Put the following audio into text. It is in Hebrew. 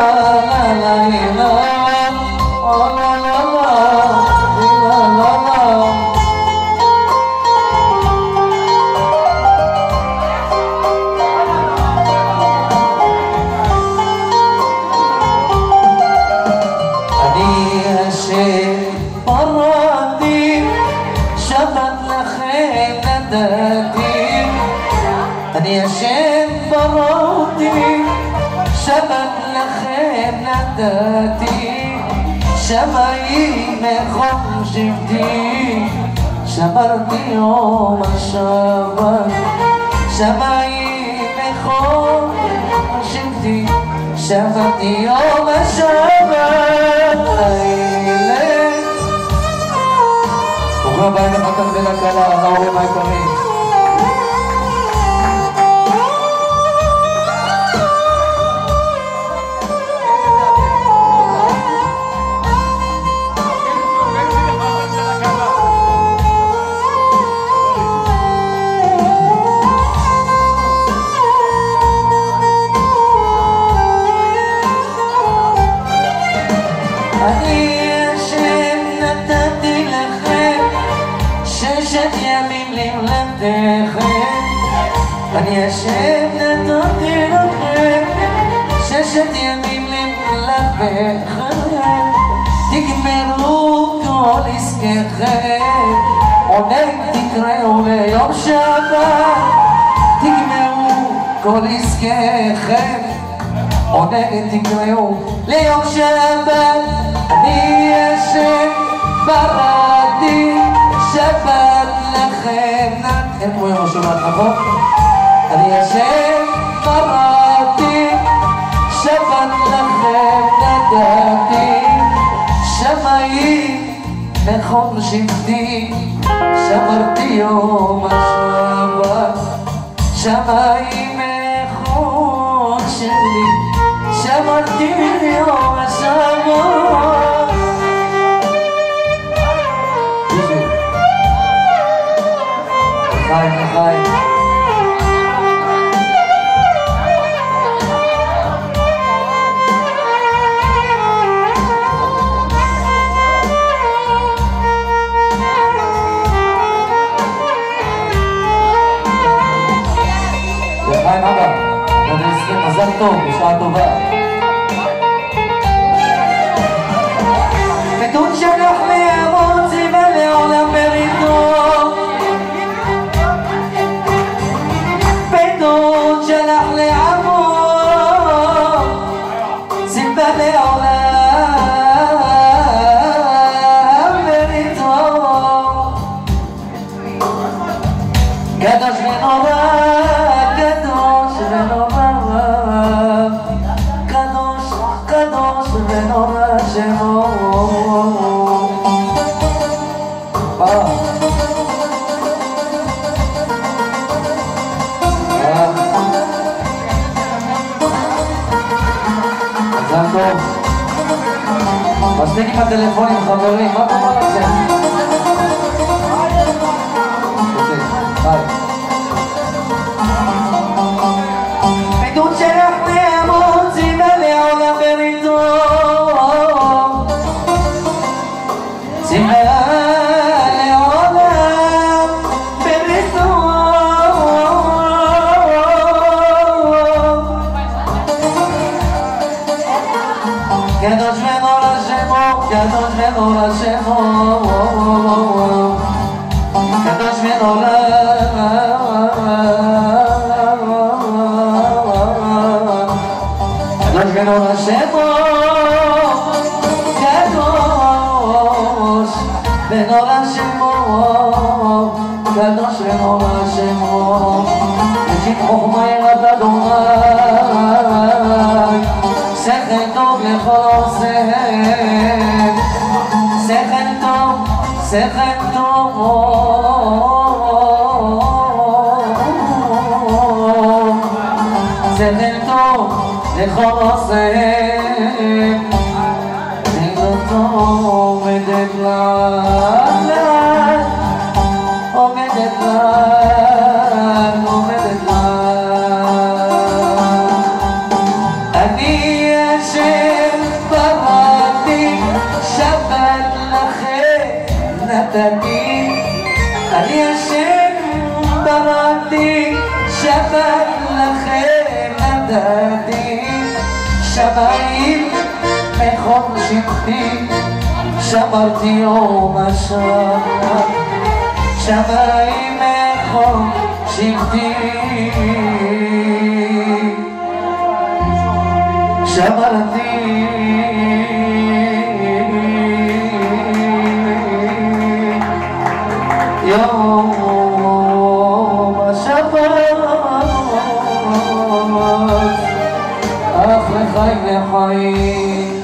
la la la la שבת לכם נתתי. שמאים מחום שבטי, שברתי יום השבת. שמאים מחום שבטי, שברתי יום השבת. האלה. ברוכים הבאים לחתן ולכלה, ההורים היקרים. למלאכתכם אני השם נתתי לכם ששת ימים למלאכתכם תגמרו כל עסקיכם עונג תקראו ליום שבת. תגמרו כל עסקיכם עונג תקראו ליום שבת. אני בראתי שבת לכם נת... אין פה יום השבת נכון? אני השם בראתי שבת לכם נתתי שמאים נכון שבטי שמרתי יום 砂糖、お砂糖が מספיק עם הטלפונים, חברים, מה קורה κατασμένο λασέμο κατασμένο κατασμένο λασέμο κατασμένο λασέμο κατασμένο שכל טוב לכל עושה שכל טוב, שכל טוב שכל טוב לכל עושה עמדתו עומדת לאט לאט עומדת לאט השם בראתי, שבת לכם נתתי, שמיים מחום שבטי, שמרתי יום השבת, שמיים מחום שבטי, שמרתי يوم شفاك أخي خير حي